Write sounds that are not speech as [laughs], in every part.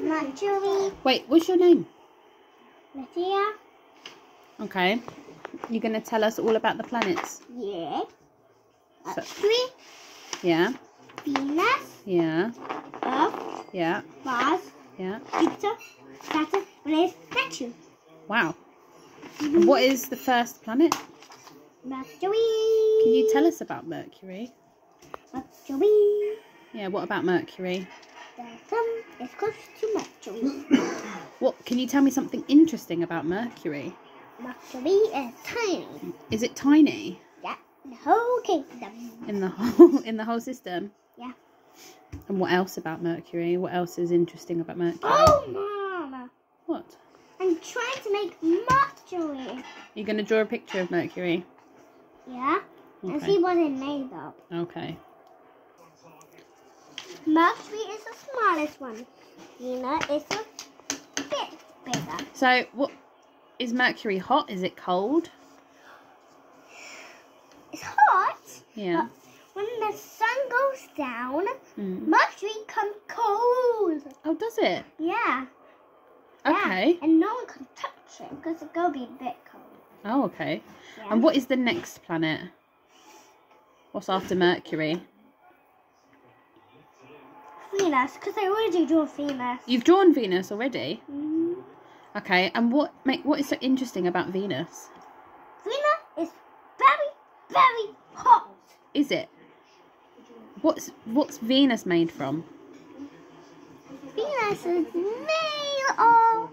Mercury, Wait, what's your name? Lydia, Okay. You're going to tell us all about the planets. yeah, uh, So- Mercury, Yeah, Venus, yeah, Earth, yeah, Mars, yeah. Jupiter, Saturn, and Neptune. Wow. And what is the first planet? Mercury. Can you tell us about Mercury? Mercury. Yeah, what about Mercury? Is close to Mercury. [coughs] What can you tell me something interesting about Mercury? Mercury is tiny. Is it tiny Yeah, in the whole kingdom. in the [laughs] whole in the whole system? Yeah. And what else about Mercury? What else is interesting about Mercury? Oh, Mama. What? I'm trying to make Mercury. You're going to draw a picture of Mercury. Yeah? And see what it made of. Okay. Mercury is the smallest one. Venus is a bit bigger. So, what is Mercury hot? Is it cold? It's hot. Yeah. When the sun goes down, Mm. Mercury comes cold. Oh, does it? Yeah. yeah. Okay. And no one can touch it because it's to be a bit cold. Oh, okay. Yeah. And what is the next planet? What's after Mercury? Venus, because I already drew Venus. You've drawn Venus already. Mhm. Okay. And what make what is so interesting about Venus? Venus is very, very hot. Is it? What's what's Venus made from? Venus is made of.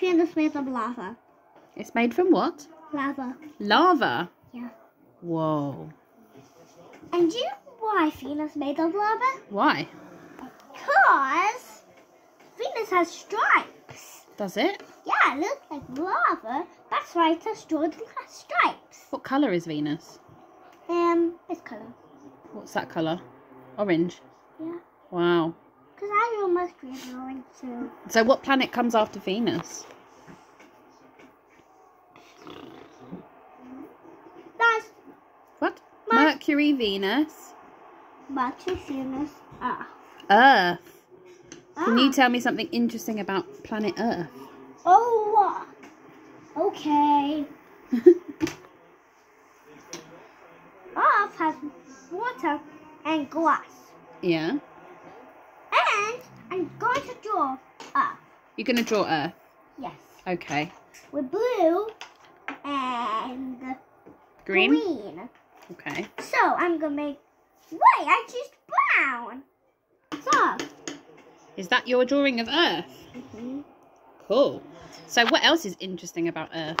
Venus made of lava. It's made from what? Lava. Lava. Yeah. Whoa. And do you know why Venus made of lava? Why? Because Venus has stripes. Does it? Yeah, it looks like lava. That's why it has has stripes. What colour is Venus? Um, this color. What's that colour? Orange. Yeah. Wow. Because I Mercury is orange too. So what planet comes after Venus? That's What? Mer- Mercury, Venus, Mercury, Venus, Earth. Earth. Can you Ah. tell me something interesting about planet Earth? Oh, okay. [laughs] Earth has water and glass. yeah. And I'm going to draw Earth. You're going to draw Earth. Yes. Okay. With blue and Green? green. Okay. So I'm going to make. Wait, I choose brown. So. Is that your drawing of Earth? mhm. Cool. So what else is interesting about Earth?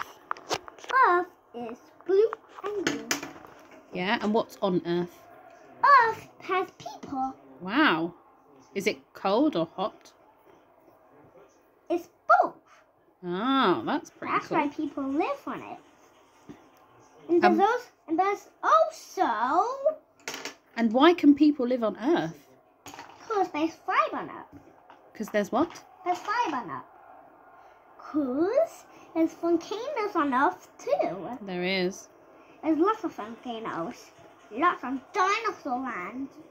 Earth is blue and green. Yeah. And what's on Earth? Earth has people. Wow. Is it cold or hot? It's both. Oh, that's pretty That's cool. why people live on it. And there's, Um, also, and there's also And why can people live on Earth? because there's five on it. Because there's what? There's five on it. Because there's volcanoes on Earth too. There is. There's lots of volcanoes. Lots of dinosaur land. [laughs]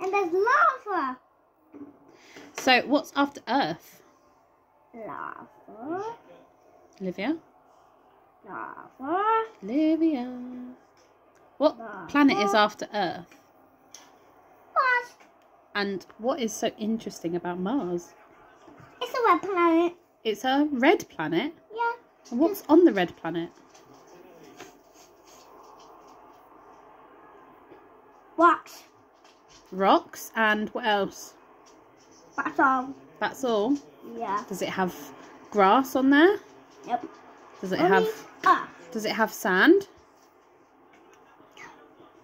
and there's lava. So what's after Earth? Lava. Olivia? Lava. Olivia. What planet is after Earth? Mars. And what is so interesting about Mars? It's a red planet. It's a red planet. Yeah. And what's on the red planet? Rocks. Rocks and what else? That's all. That's all. Yeah. Does it have grass on there? Yep. Does it Only have. Does it have sand?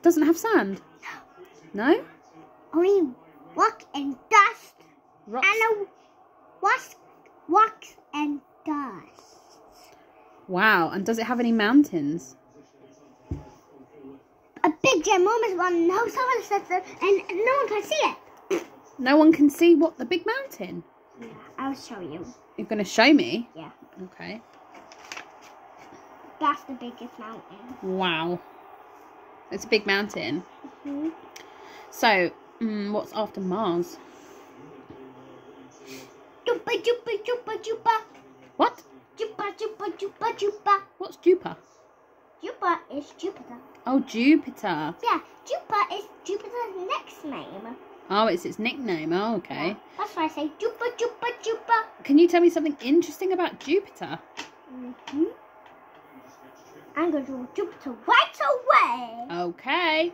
Doesn't have sand. No? Only rock and dust. Rocks. And a rocks, rocks and dust. Wow. And does it have any mountains? A big ginormous one. No, someone says that, and no one can see it. No one can see what the big mountain. Yeah, I'll show you. You're gonna show me? Yeah. Okay. That's the biggest mountain. Wow. It's a big mountain. hmm So Mm, what's after Mars? Chupa chupa chupa chupa. What? Chupa chupa chupa chupa. What's Jupiter? Chupa is Jupiter. Oh, Jupiter. Yeah, Chupa is Jupiter's next name. Oh, it's its nickname. Oh, okay. That's why I say Chupa chupa chupa. Can you tell me something interesting about Jupiter? Mm-hmm. I'm going to draw Jupiter right away. Okay.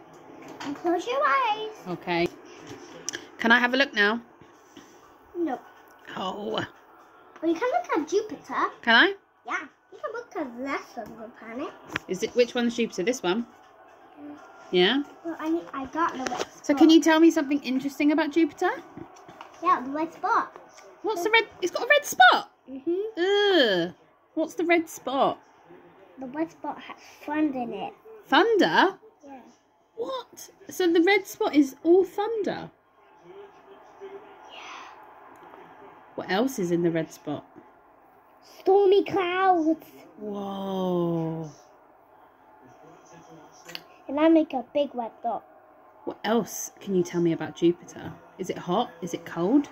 And close your eyes. Okay. Can I have a look now? No. Oh. Well, you can look at Jupiter. Can I? Yeah. You can look at rest of the planets. Is it which one's Jupiter? This one? Yeah. Well, I need, I got the red spot. So can you tell me something interesting about Jupiter? Yeah, the red spot. What's the red? It's got a red spot. Mm-hmm. Ugh. What's the red spot? The red spot has thunder in it. Thunder. Yeah. What? So the red spot is all thunder. Yeah. What else is in the red spot? Stormy clouds. Whoa. And I make a big red dot. What else can you tell me about Jupiter? Is it hot? Is it cold?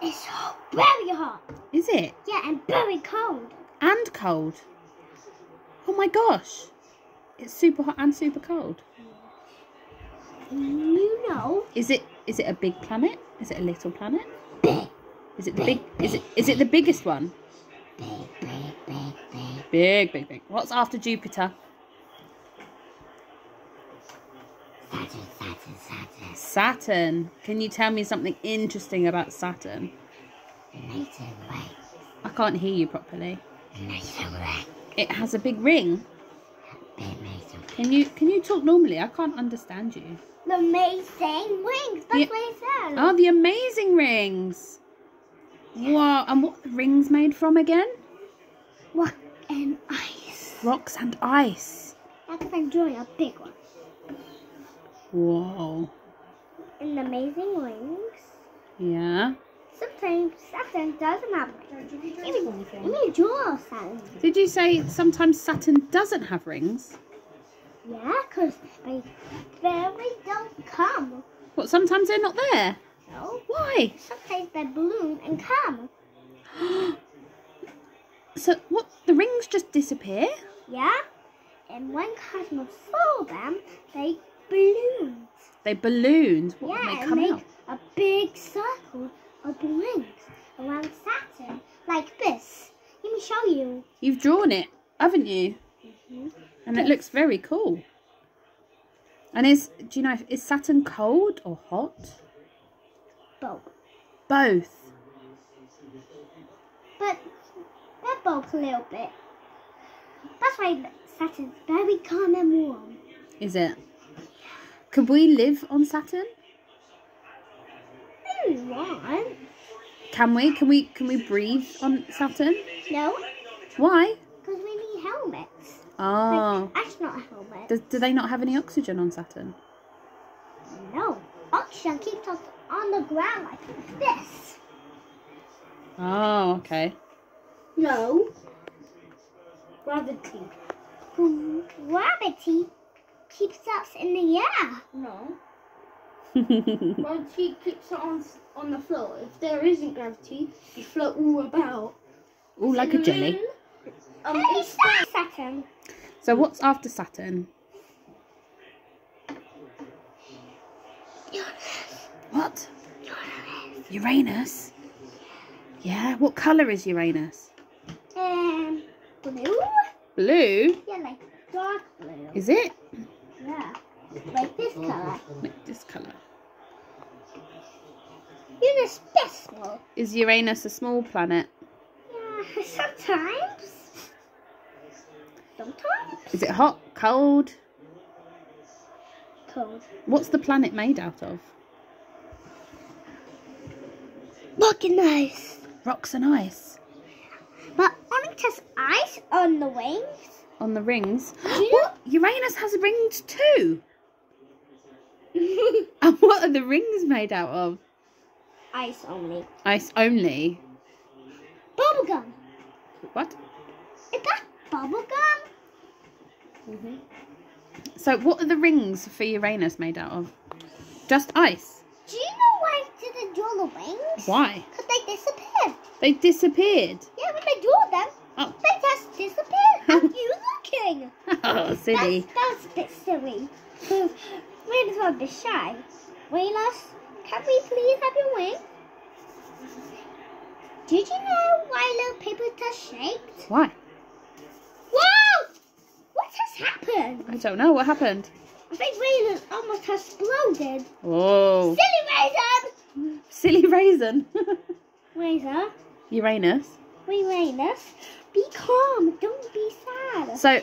It's so very hot. Is it? Yeah, and very cold. And cold. Oh my gosh. It's super hot and super cold. You know. Is it is it a big planet? Is it a little planet? [laughs] Is it the big is it is it the biggest one? big, big, big. What's after Jupiter? Saturn, Saturn, Saturn. Saturn. Can you tell me something interesting about Saturn? I can't hear you properly. It has a big ring. Can you can you talk normally? I can't understand you. The amazing rings. That's Yeah. what it says. Oh, the amazing rings. Wow. And what are the rings made from again? Rock and ice. Rocks and ice. That's I'm doing a big one. Whoa. And the amazing rings. Yeah. Sometimes Saturn doesn't have wings. Even, even draw Saturn. Did you say sometimes Saturn doesn't have rings? Yeah, because they very don't come. What, sometimes they're not there? No. Why? Sometimes they balloon and come. [gasps] So, what, the rings just disappear? Yeah? And when cosmos saw them, they ballooned. They ballooned. What, yeah, when they and come make out? a big circle of rings around Saturn, like this. You've drawn it, haven't you? Mhm. And it looks very cool. And is, do you know, is Saturn cold or hot? Both. Both. But they're both a little bit. That's why Saturn's very calm and warm. Is it? Could we live on Saturn? If you want. Can we? Can we? Can we breathe on Saturn? No, Why? because we need helmets. Oh, Like astronaut helmets. do, do they not have any oxygen on Saturn? No. Oxygen keeps us on the ground like this. Oh, okay. No. Gravity. Gravity keeps us in the air. No. [laughs] Gravity keeps us on on the floor. If there isn't gravity, you float all about. All like a jelly. Um, it's Saturn. So what's after Saturn? What? Uranus. Yeah. What colour is Uranus? Um, blue? Blue. Yeah, like dark blue. Is it? Yeah. Like this color. Like this colour. Uranus this small. Is Uranus a small planet? Yeah, [laughs] sometimes. Sometimes. Is it hot, cold? Cold. What's the planet made out of? Looking nice. Rocks and ice. But only just ice on the wings. On the rings. [gasps] you what? Uranus has rings too. [laughs] And what are the rings made out of? ice only. Ice only. Bubblegum. What? Is that bubblegum? Mm-hmm. So what are the rings for Uranus made out of? Just ice. Do you know why I didn't draw the wings? Why? Because they disappeared. They disappeared. Yeah, when I drew them, Oh, they just disappeared. How [laughs] are you looking? oh silly. That's, that's a bit silly. Because Raina's are a bit shy. Rainas, can we please have your wing? Did you know why little paper just shaked? Why? Whoa! What has happened? I don't know. What happened? I think Raina almost has exploded. Oh, Silly Raisin! silly raisin. [laughs] Raisin, Uranus. Uranus. be calm. Don't be sad. So,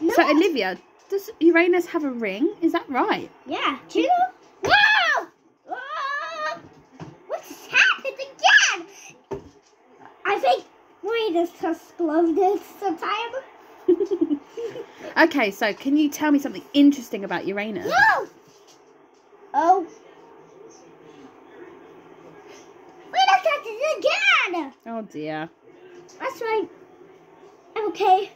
No. so Olivia, does Uranus have a ring? Is that right? Yeah, two. Whoa! Whoa! What's happened again? I think has exploded sometime. [laughs] okay, so can you tell me something interesting about Uranus? [gasps] No! Oh. Raiders has it again! Oh dear. That's right. Okay.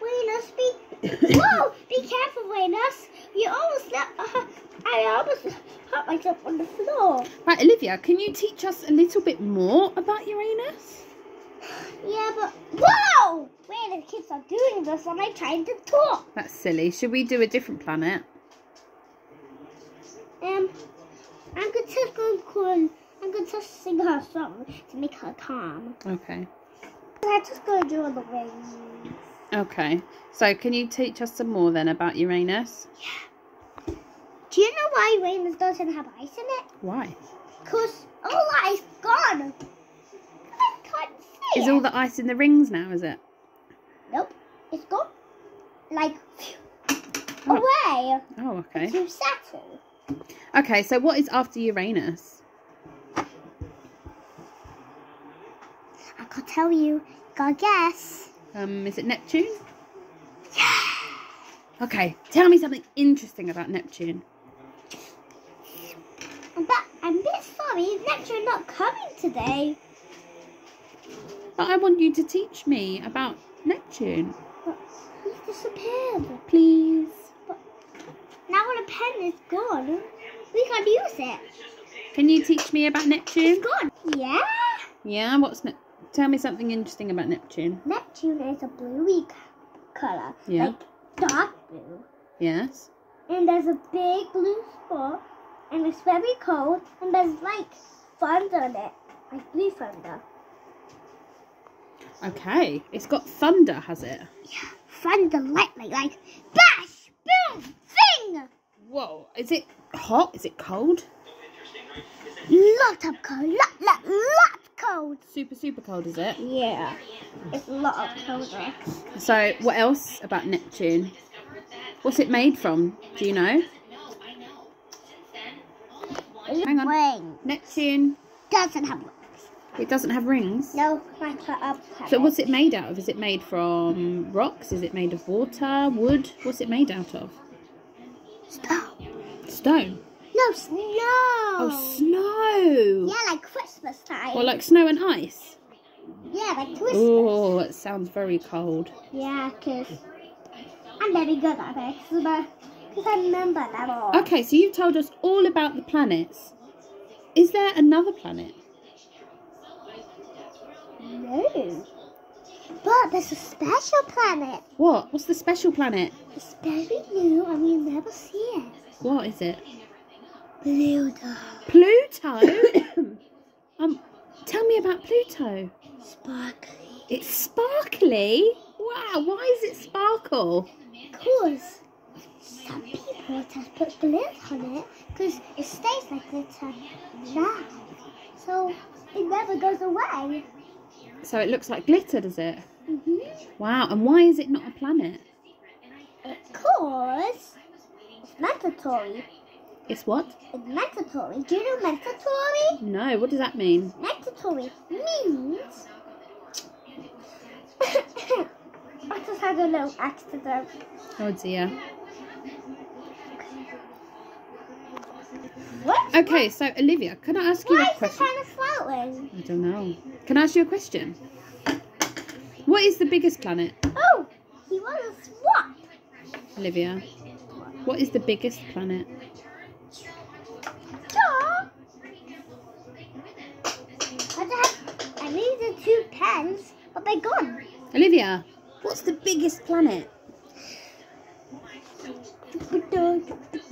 Raiders, be. [coughs] Whoa! Be careful, Raiders. You almost let. Uh, I almost hurt myself on the floor. Right, Olivia, can you teach us a little bit more about Uranus? Yeah, but whoa! Wait, the kids are doing this when I'm trying to talk. That's silly. Should we do a different planet? Um, I'm gonna just go call. I'm gonna just sing her song to make her calm. Okay. I'm just gonna do all the rings. Okay. So can you teach us some more then about Uranus? Yeah. Do you know why Uranus doesn't have ice in it? Why? Cause all the ice gone. I can't Is all the ice in the rings now, is it? Nope, it's gone. Like Oh. away Oh, okay. to Saturn. Okay, so what is after Uranus? I could tell you. Gotta guess. Um, is it Neptune? Okay, tell me something interesting about Neptune. But I'm a bit sorry, Neptune not coming today. But I want you to teach me about Neptune, But he's disappeared. please. But Now when the pen is gone, we can't use it. Can you teach me about Neptune? It's gone. Yeah. Yeah, what's ne- Tell me something interesting about Neptune. Neptune is a bluey color. Yeah. Like dark blue. Yes. And there's a big blue spot. And it's very cold. And there's like thunder in it. Like blue thunder. Okay. It's got thunder, has it? Yeah. Thunder lightning. Like bash, boom, thing. Whoa. Is it hot? Is it cold? Lot of cold. Lot, lot, lot cold. Super, super cold, is it? Yeah. It's a lot of colder. So, what else about Neptune? What's it made from? Do you know? Hang on. Neptune. Doesn't have. It doesn't have rings. No, I put up. So, what's it made out of? Is it made from rocks? Is it made of water, wood? What's it made out of? Stone. Stone. No, snow. Oh, snow. Yeah, like Christmas time. Or like snow and ice. yeah, like Christmas. Oh, it sounds very cold. Yeah, because I'm very good at it. Because I remember them all. Okay, so you've told us all about the planets. Is there another planet? No. But there's a special planet. What? What's the special planet? It's very new and we'll never see it. What is it? Pluto. Pluto? [coughs] um, tell me about Pluto. Sparkly. It's sparkly. Wow, why is it sparkle? Because some people just put glitter on it because it stays like glitter now. So it never goes away. So it looks like glitter, does it? Mm-hmm. Wow, and why is it not a planet? Because it's mandatory. It's what? It's mandatory. Do you know mandatory? No, what does that mean? Mandatory means. [coughs] I just had a little accident. Oh dear. Okay, so Olivia, can I ask Why you a question? Why is the planet floating? I don't know. Can I ask you a question? What is the biggest planet? Oh, he was swap. Olivia, what is the biggest planet? Sure. I needed two pens, but they're gone. Olivia, what's the biggest planet?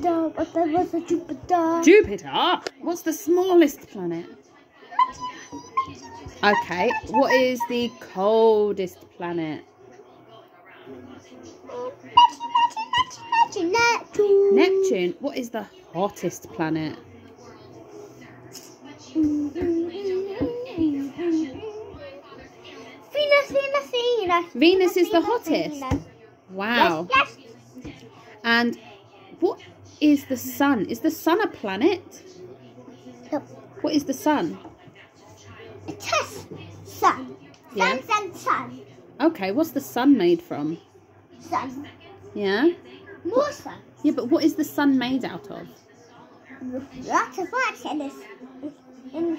Jupiter, what the was a Jupiter? Jupiter. What's the smallest planet? Okay, what is the coldest planet? Neptune, Neptune. What is the hottest planet? Venus, Venus, Venus. Venus is the hottest. Wow. Yes, yes. And what is the sun? Is the sun a planet? No, What is the sun? a test. Sun. Yeah. Sun, sun, sun. Okay, what's the sun made from? Sun. Yeah? More sun. Yeah, but what is the sun made out of? Lots of wax in this. In,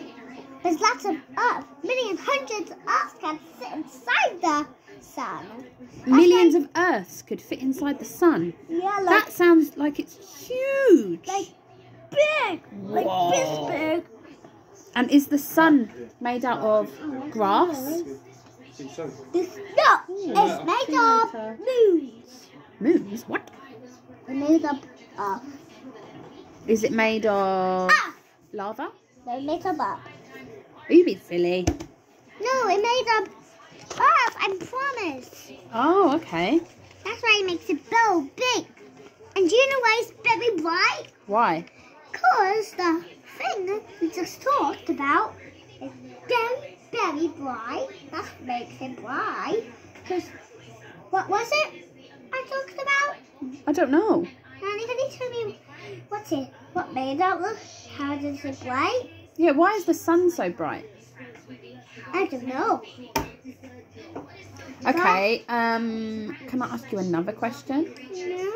there's lots of uh, earth. Millions, hundreds of earths can sit inside the sun. Millions like, of Earths could fit inside the sun. Yeah, like, That sounds like it's huge. like big. Like Whoa. this big. And is the sun made out of grass? This, no, it's made of moons. Moons? What? It's made of uh, Is it made of earth. lava? They're made of earth. Are you being silly? No, it made of earth, I promise. Oh, okay. That's why it makes it so big. And do you know why it's very bright? Why? Because the thing we just talked about is very, very bright. That makes it bright. Because, what was it I talked about? I don't know. Nanny, can you tell me what's it? What made out look? How does it bright? Yeah, why is the sun so bright? I don't know. Okay, um, can I ask you another question? No.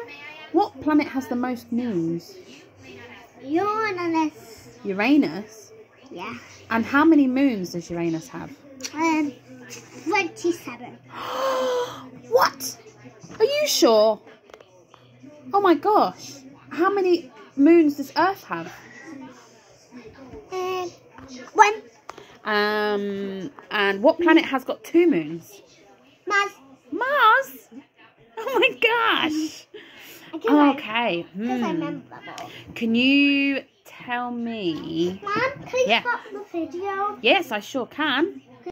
What planet has the most moons? Uranus. Uranus. Yeah. And how many moons does Uranus have? Um, 27. [gasps] what? Are you sure? Oh my gosh. How many moons does Earth have? Um, one. Um, and what planet has got two moons? Mars. Mars. Oh my gosh. Okay. because I remember them all. Can you tell me? Mom, can you Yeah. stop the video? Yes, I sure can.